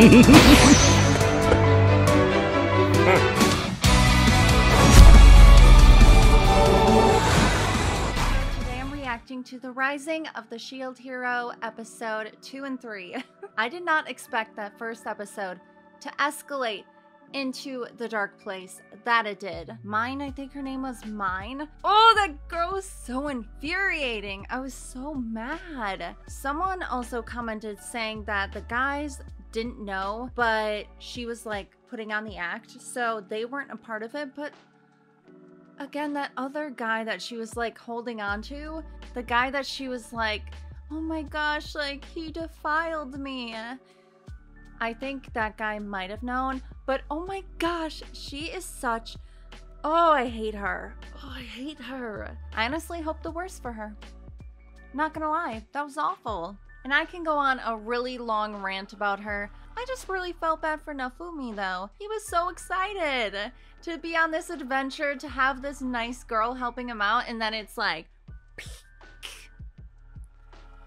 Today I'm reacting to The Rising of the Shield Hero episode 2 and 3. I did not expect that first episode to escalate into the dark place that it did. Mine, I think her name was Mine. Oh, that girl was so infuriating. I was so mad. Someone also commented saying that the guys didn't know, but she was like putting on the act, so they weren't a part of it. But again, that other guy that she was like holding on to, the guy that she was like, oh my gosh, like he defiled me. I think that guy might have known, but oh my gosh, she is such. Oh, I hate her. Oh, I hate her. I honestly hope the worst for her. Not gonna lie, that was awful. And I can go on a really long rant about her. I just really felt bad for Nafumi though. He was so excited to be on this adventure, to have this nice girl helping him out, and then it's like.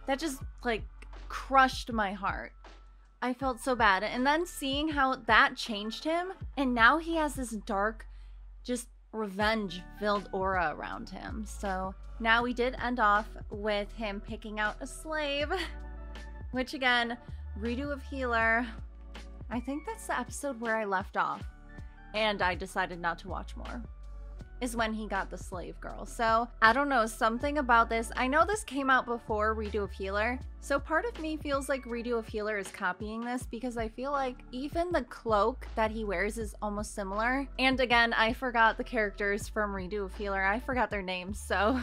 That just like crushed my heart. I felt so bad. And then seeing how that changed him, and now he has this dark, just revenge filled aura around him. So now we did end off with him picking out a slave, which again, redo of healer. I think that's the episode where I left off, and I decided not to watch more is when he got the slave girl. So I don't know, something about this. I know this came out before Redo of Healer. So part of me feels like Redo of Healer is copying this because I feel like even the cloak that he wears is almost similar. And again, I forgot the characters from Redo of Healer. I forgot their names, so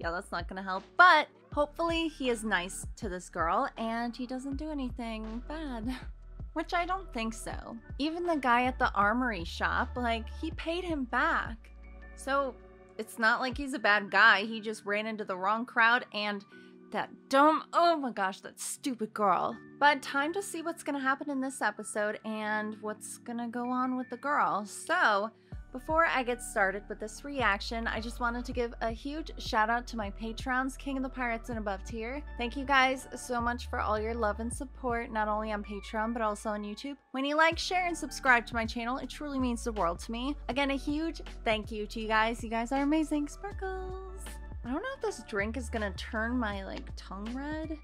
yeah, that's not gonna help. But hopefully he is nice to this girl and he doesn't do anything bad. Which I don't think so. Even the guy at the armory shop, like, he paid him back. So it's not like he's a bad guy. He just ran into the wrong crowd and that dumb, oh my gosh, that stupid girl. But time to see what's gonna happen in this episode and what's gonna go on with the girl. So, before I get started with this reaction, I just wanted to give a huge shout out to my patrons, King of the Pirates and above tier. Thank you guys so much for all your love and support, not only on Patreon, but also on YouTube. When you like, share, and subscribe to my channel, it truly means the world to me. Again, a huge thank you to you guys. You guys are amazing. Sparkles! I don't know if this drink is gonna turn my, like, tongue red.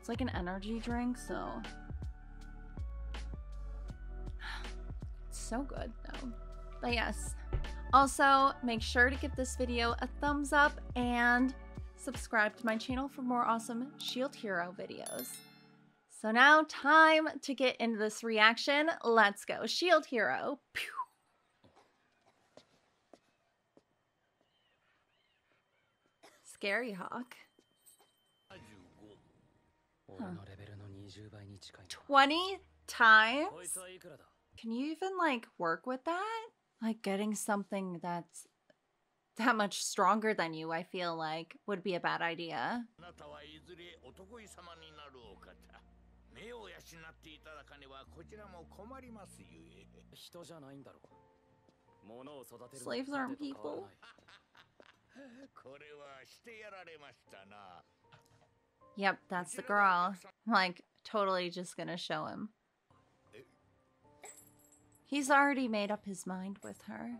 It's like an energy drink, so... It's so good, though. But yes. Also, make sure to give this video a thumbs up and subscribe to my channel for more awesome Shield Hero videos. So now time to get into this reaction. Let's go. Shield Hero. Pew. Scary Hawk. Huh. 20 times? Can you even like work with that? Like getting something that's that much stronger than you, I feel like, would be a bad idea. Slaves aren't people. Yep, that's the girl. Like, totally just gonna show him. He's already made up his mind with her.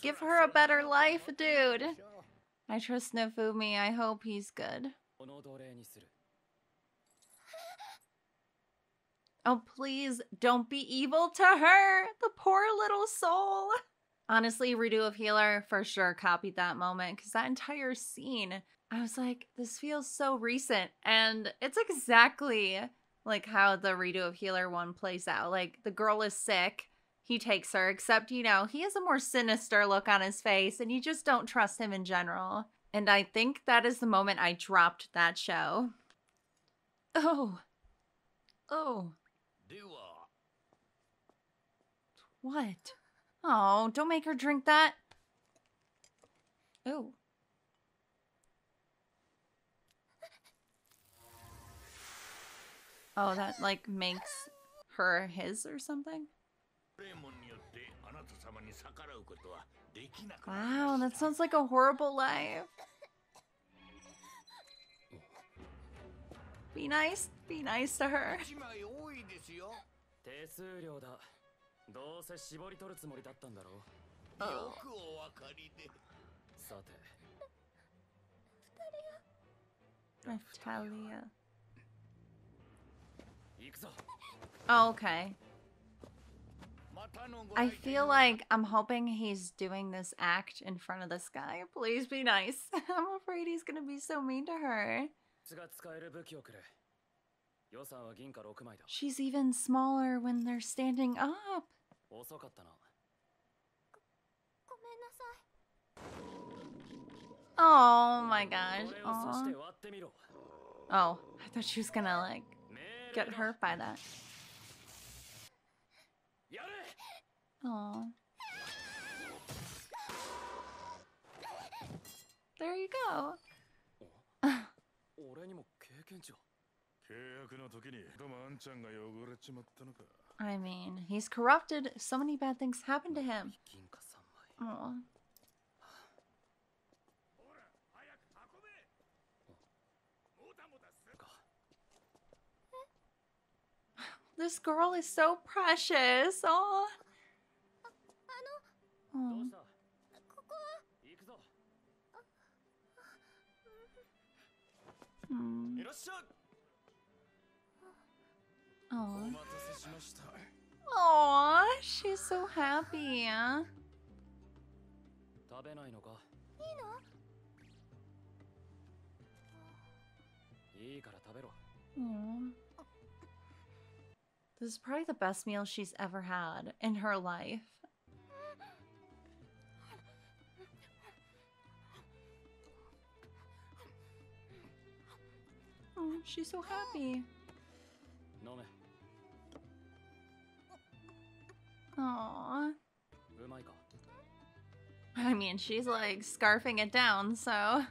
Give her a better life, dude. I trust Nafumi. I hope he's good. Oh, please don't be evil to her. The poor little soul. Honestly, Redo of Healer for sure copied that moment because that entire scene I was like, this feels so recent. And it's exactly like how the redo of Healer one plays out. Like the girl is sick. He takes her, except, you know, he has a more sinister look on his face and you just don't trust him in general. And I think that is the moment I dropped that show. Oh. Oh. What? Oh, don't make her drink that. Ooh. Oh, that like makes her his or something? Wow, that sounds like a horrible life. Be nice. Be nice to her. どうせ絞り取るつもりだったんだろう。よくお分かりで。さて。Raphtalia. Oh, okay. I feel like I'm hoping he's doing this act in front of this guy. Please be nice. I'm afraid he's gonna be so mean to her. She's even smaller when they're standing up. 遅かったなごめんなさい Oh my gosh. これを刺し Aw. て割ってみろ Oh, I thought she was gonna like 命令 get だ hurt by that. やれ Oh. There you go. 俺にも経験値を契約の時にどうもあんちゃんが汚れちまったのか I mean, he's corrupted. So many bad things happened to him. Aww. This girl is so precious. Aww. Oh. Mm. Oh. She's so happy. Aww. This is probably the best meal she's ever had in her life. Oh, she's so happy. Aww. I mean, she's like scarfing it down, so.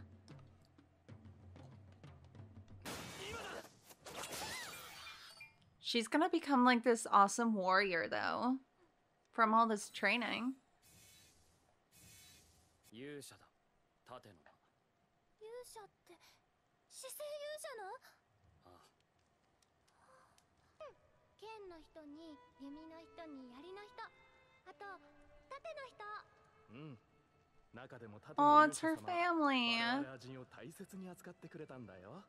She's gonna become like this awesome warrior, though, from all this training. 剣の人に弓の人に槍の人あと盾の人うん中でも盾 Oh, の it's 勇 her 者様 family. 我々人を大切に扱ってくれたんだよ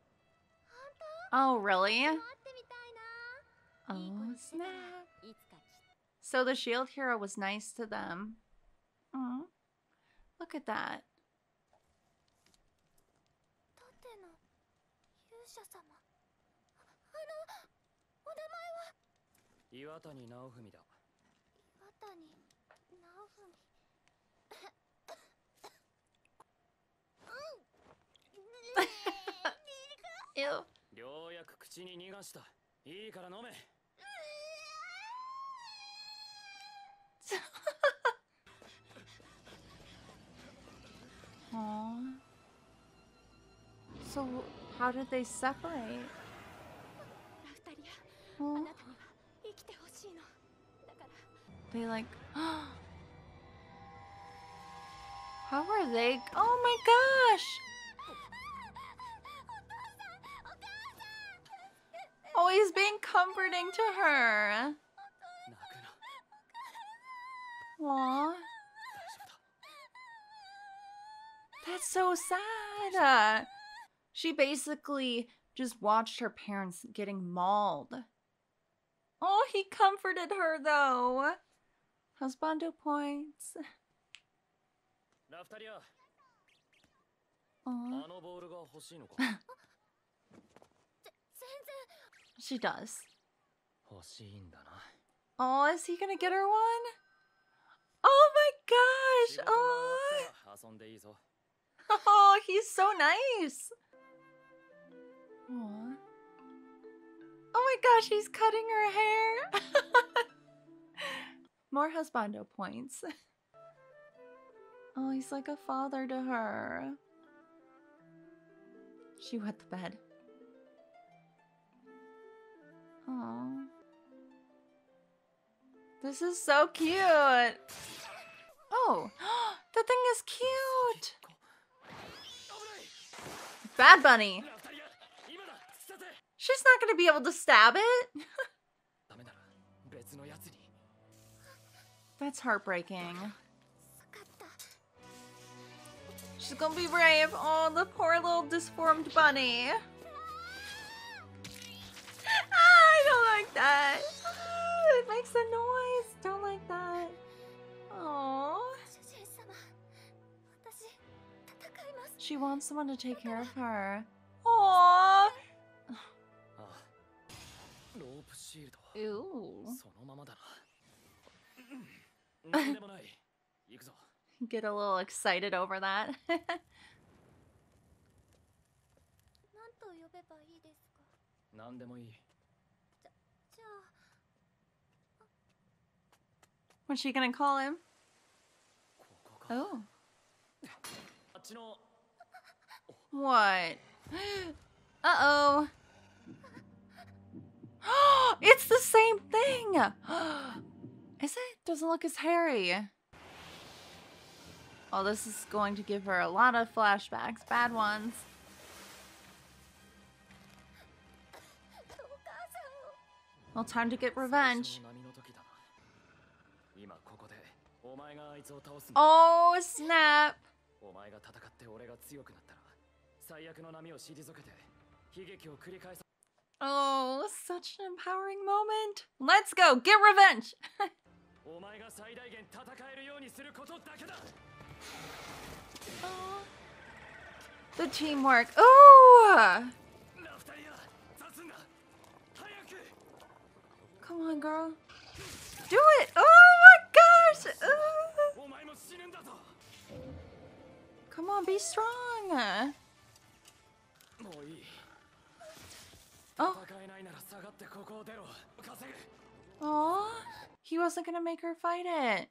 Oh, really? 会ってみたいないい子 Oh, にしてたら snap. いつかきっ So the shield hero was nice to them. Oh, look at that. と盾の勇者様 岩谷直文だ岩谷直文 Ew. ようやく口に逃がしたいいから飲め Aw. So, how did they separate? Oh, They like... How are they? Oh my gosh! Oh, he's being comforting to her. Aww. That's so sad. She basically just watched her parents getting mauled. Oh, he comforted her though. Husbando points. Aww. she does. Oh, is he gonna get her one? Oh my gosh! Oh, oh he's so nice! Aww. Oh my gosh, he's cutting her hair! More husbando points. oh, he's like a father to her. She wet the bed. Oh. This is so cute. Oh, the thing is cute. Bad Bunny. She's not going to be able to stab it. That's heartbreaking. She's gonna be brave. Oh, the poor little disformed bunny. Ah, I don't like that. Ah, it makes a noise. Don't like that. Oh. She wants someone to take care of her. Aww. Ooh. Get a little excited over that. What's she gonna call him? Oh. What? Uh-oh. it's the same thing! Is it? Doesn't look as hairy. Well, this is going to give her a lot of flashbacks, bad ones. Well, time to get revenge. Oh, snap! Oh, such an empowering moment. Let's go, get revenge! お前が最大限戦えるようにすることだけだ The teamwork. Ooh! ラフタリア刺すんだ早く Come on, girl. Do it! Oh my gosh! Ooh. お前も死ぬんだぞ Come on, be strong. もういい Oh, He wasn't gonna make her fight it.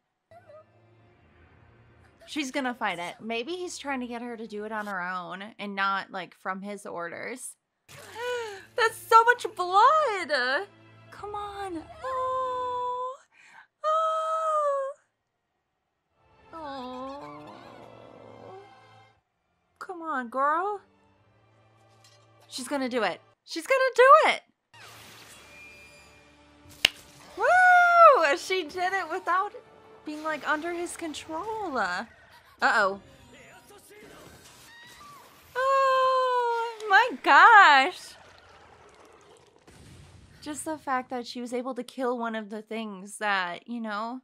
She's gonna fight it. Maybe he's trying to get her to do it on her own and not like from his orders. That's so much blood! Come on. Oh. Oh. Oh. Come on, girl. She's gonna do it. She's gonna do it! She did it without being like under his control. Uh oh. Oh my gosh. Just the fact that she was able to kill one of the things that, you know,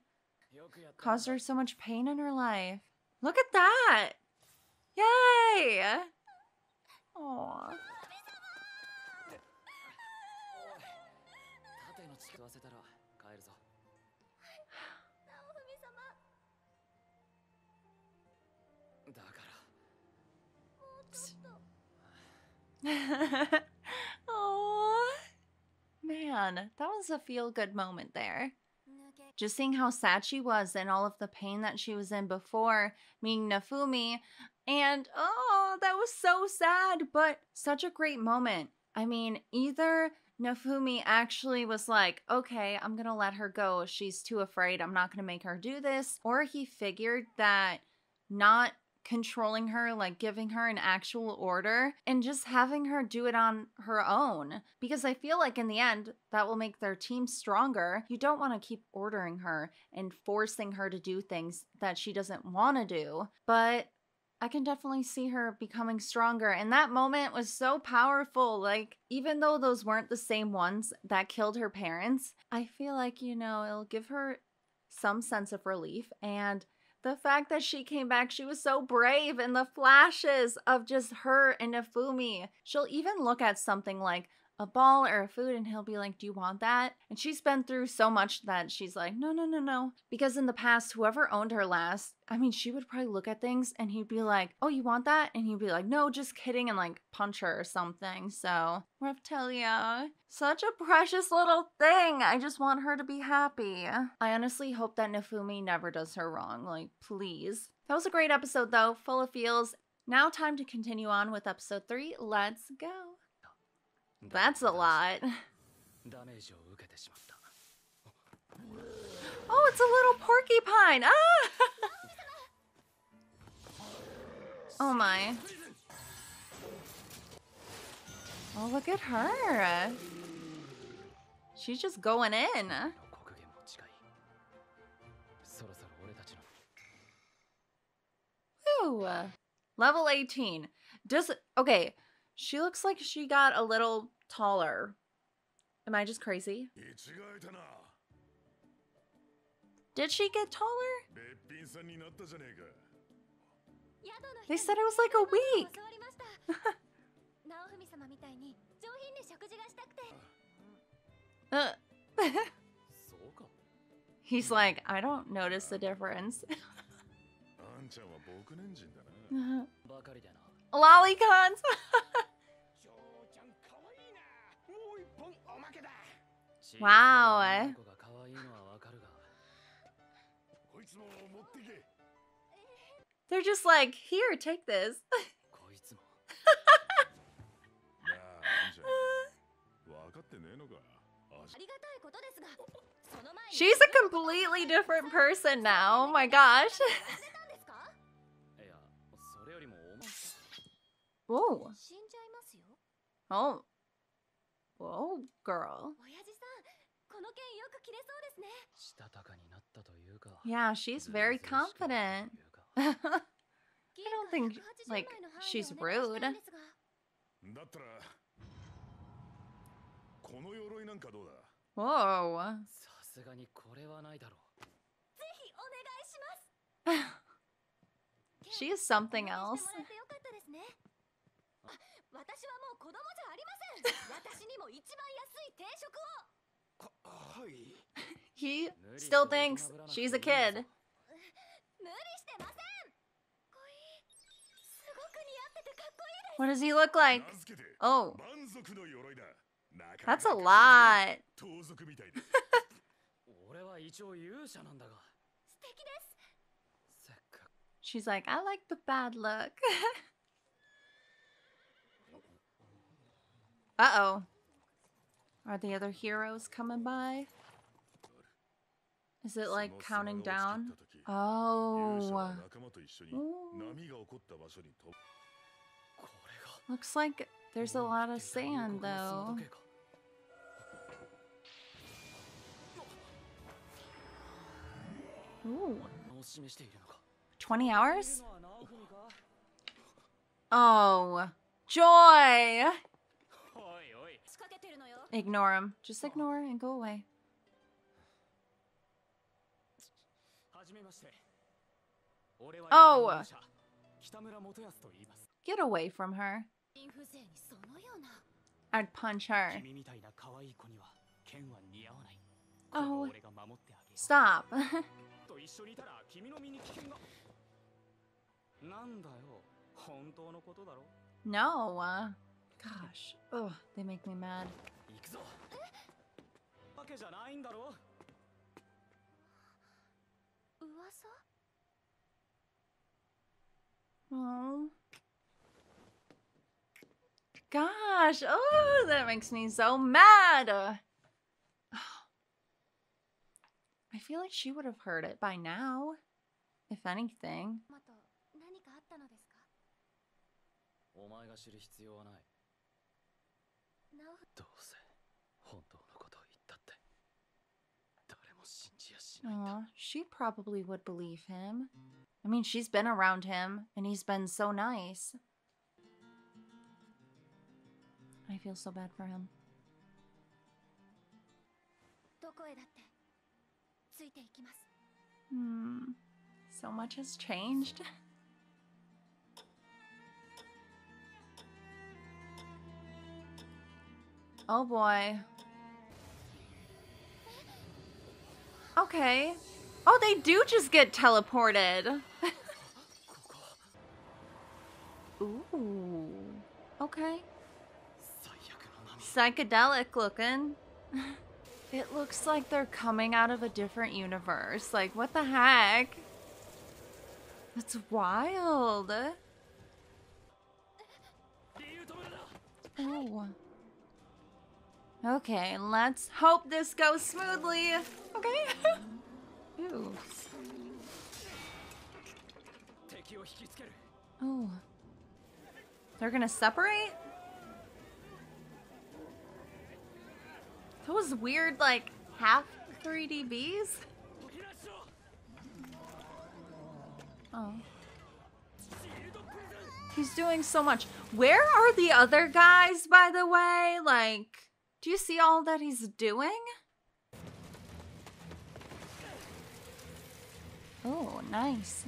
caused her so much pain in her life. Look at that. Yay. Aww. Aww. Man, that was a feel good moment there. Just seeing how sad she was and all of the pain that she was in before meeting Nafumi. And oh, that was so sad, but such a great moment. I mean, either Nafumi actually was like, okay, I'm gonna let her go. She's too afraid. I'm not gonna make her do this. Or he figured that not controlling her, like giving her an actual order, and just having her do it on her own. Because I feel like in the end, that will make their team stronger. You don't want to keep ordering her and forcing her to do things that she doesn't want to do. But I can definitely see her becoming stronger. And that moment was so powerful. Like, even though those weren't the same ones that killed her parents, I feel like, you know, it'll give her some sense of relief. And the fact that she came back, she was so brave, and the flashes of just her and Nafumi. She'll even look at something like a ball or a food, and he'll be like, Do you want that? And she's been through so much that she's like, No, no, no, no. Because in the past, whoever owned her last, I mean, she would probably look at things and he'd be like, Oh, you want that? And he'd be like, No, just kidding, and like punch her or something. So, Raphtalia, such a precious little thing. I just want her to be happy. I honestly hope that Nafumi never does her wrong. Like, please. That was a great episode, though, full of feels. Now, time to continue on with episode three. Let's go. That's a lot. Oh, it's a little porcupine. Ah! oh my. Oh, look at her. She's just going in. Woo. Level 18. Does okay, she looks like she got a little taller. Am I just crazy? Did she get taller? They said it was like a week. uh. He's like, I don't notice the difference. Lolicons. wow. They're just like, here, take this. She's a completely different person now. Oh my gosh. Whoa. 死んじゃいますよ Oh. Whoa, girl. 親父さんこの剣よく切れそうですねしたたかになったというか Yeah, she's very confident. ずうずうしくなったというか I don't think, like, she's rude. だったらこの鎧なんかどうだ Whoa. さすがにこれはないだろうぜひお願いします She is something して else. もらえてよかったですね あ私はもう子供じゃありません私にも一番安い定食をはい He 無理して still 大 thinks 人ぶらなくて she's a いいんだ kid. ぞ無理してませんかっこいいすごく似合っててかっこいいです What does he look like? 名付けて Oh, 満足の鎧だなかな that's か a lot. 盗賊みたいで俺は一応勇者なんだが素敵ですせっかく She's like, I like the bad look. Uh-oh. Are the other heroes coming by? Is it like counting down? Oh. Ooh. Looks like there's a lot of sand, though. Ooh. 20 hours? Oh. Joy! Ignore him. Just ignore and go away. Oh! Get away from her. I'd punch her. Oh, stop. no. Gosh. Oh, they make me mad. 行くぞわけじゃないんだろ噂 Oh. Gosh. Oh, that makes me so mad. Uh, I feel like she would have heard it by now. If anything. また何かあったのですかお前が知る必要はない直どうせ She probably would believe him. I mean, she's been around him, and he's been so nice. I feel so bad for him. Hmm. So much has changed. oh boy. Okay. Oh, they do just get teleported. Ooh. Okay. Psychedelic looking. It looks like they're coming out of a different universe. Like, what the heck? That's wild. Oh. Okay, let's hope this goes smoothly. Okay. Ooh. Oh. They're gonna separate? Those weird, like, half 3D bees? Oh. He's doing so much. Where are the other guys, by the way? Like... Do you see all that he's doing? Oh, nice.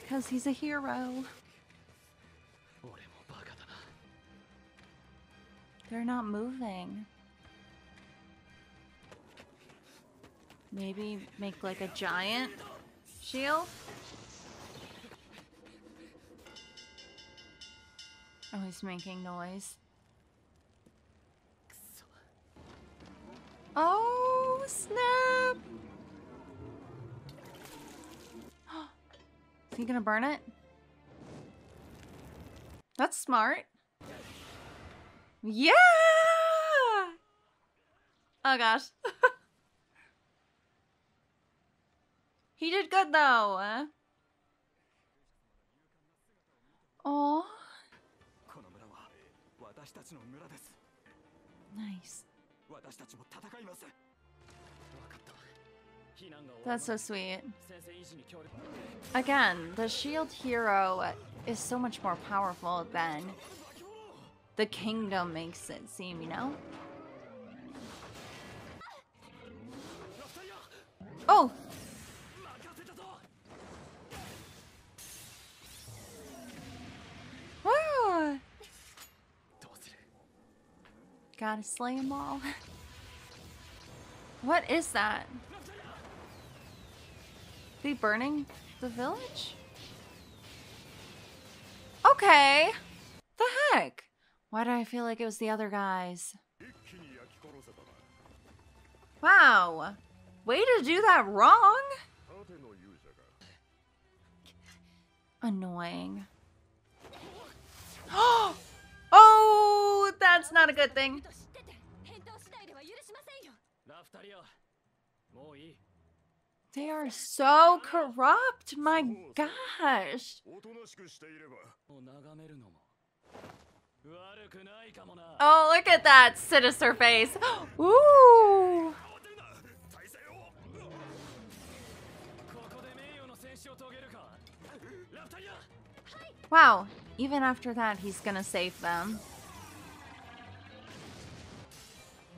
Because he's a hero. They're not moving. Maybe make like a giant shield? Oh, he's making noise. Oh, snap! Is he gonna burn it? That's smart. Yeah! Oh gosh. he did good though. Oh. Nice. That's so sweet. Again, the shield hero is so much more powerful than the kingdom makes it seem, you know? gonna slay them all. what is that? Be burning the village? Okay. The heck? Why do I feel like it was the other guys? Wow. Way to do that wrong. Annoying. oh, that's not a good thing. They are so corrupt, my gosh. Oh, look at that sinister face. Ooh. Wow, even after that, he's gonna save them.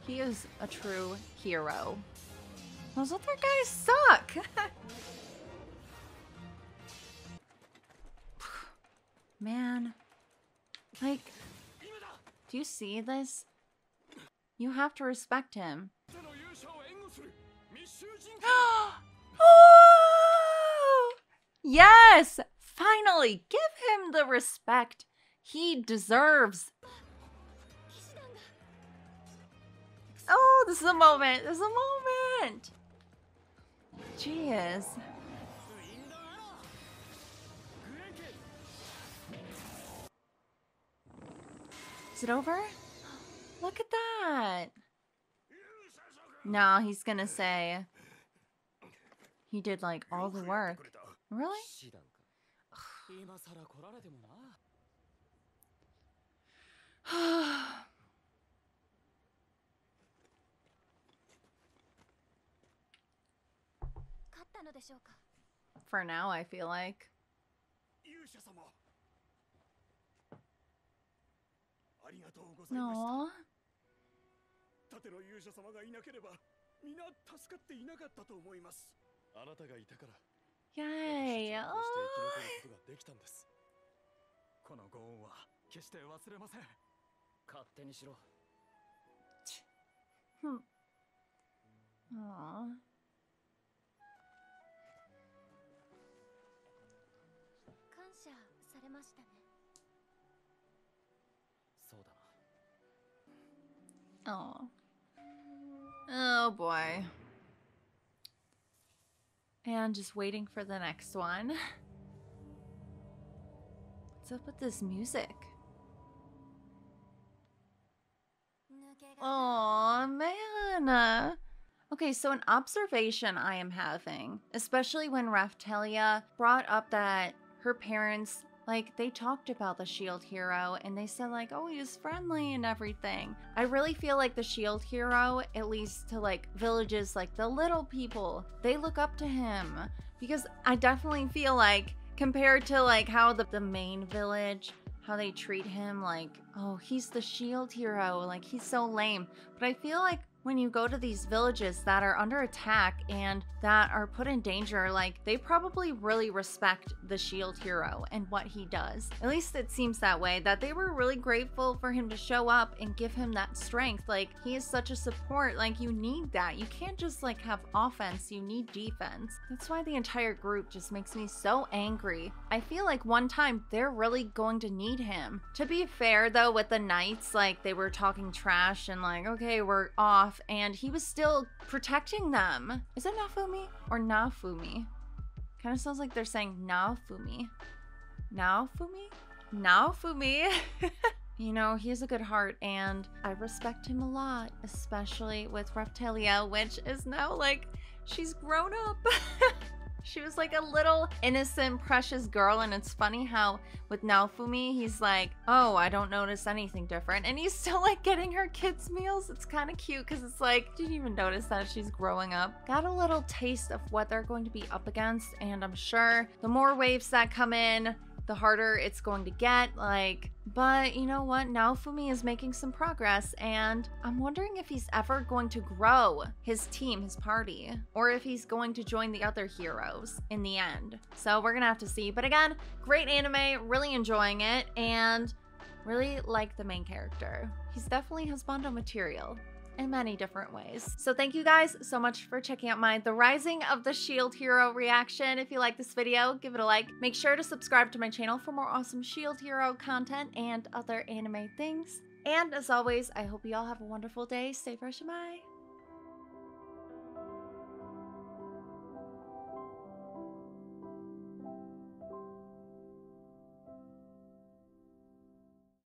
He is a true hero. Those other guys suck. Man. Like, do you see this? You have to respect him. oh! Yes! Finally, give him the respect he deserves. Oh, this is a moment. This is a moment. Cheers. Is it over? Look at that. No, he's gonna say he did like all the work. Really? のでしょうか？For now, I feel like. 勇者様。ありがとうございました。No. 盾の勇者様がいなければ皆助かっていなかったと思います。あなたがいたから。たちはこうして生き残ることができたんです。このご恩は決して忘れません。勝手にしろ。Hmm. Aw. 感 oh oh boy. And just waiting for the next one. What's up with this music? Oh man. Okay, so an observation I am having, especially when Raphtalia brought up that her parents like they talked about the shield hero and they said like, "Oh, he's friendly and everything." I really feel like the shield hero, at least to like villages like the little people, they look up to him because I definitely feel like compared to like how the, the main village how they treat him like oh he's the shield hero like he's so lame but i feel like when you go to these villages that are under attack and that are put in danger, like they probably really respect the shield hero and what he does. At least it seems that way, that they were really grateful for him to show up and give him that strength. Like he is such a support, like you need that. You can't just like have offense, you need defense. That's why the entire group just makes me so angry. I feel like one time they're really going to need him. To be fair though, with the knights, like they were talking trash and like, okay, we're off and he was still protecting them. Is it Nafumi or Nafumi? Kind of sounds like they're saying Nafumi. Nafumi? Nafumi? you know, he has a good heart and I respect him a lot, especially with Raphtalia, which is now like she's grown up. She was like a little innocent, precious girl, and it's funny how with Naofumi, he's like, "Oh, I don't notice anything different," and he's still like getting her kids' meals. It's kind of cute because it's like, didn't even notice that she's growing up. Got a little taste of what they're going to be up against, and I'm sure the more waves that come in, the harder it's going to get. Like, but you know what? Naofumi is making some progress, and I'm wondering if he's ever going to grow his team, his party, or if he's going to join the other heroes in the end. So we're gonna have to see. But again, great anime, really enjoying it, and really like the main character. He's definitely husbando material in many different ways. So thank you guys so much for checking out my The Rising of the Shield Hero reaction. If you like this video, give it a like. Make sure to subscribe to my channel for more awesome Shield Hero content and other anime things. And as always, I hope you all have a wonderful day. Stay fresh and bye.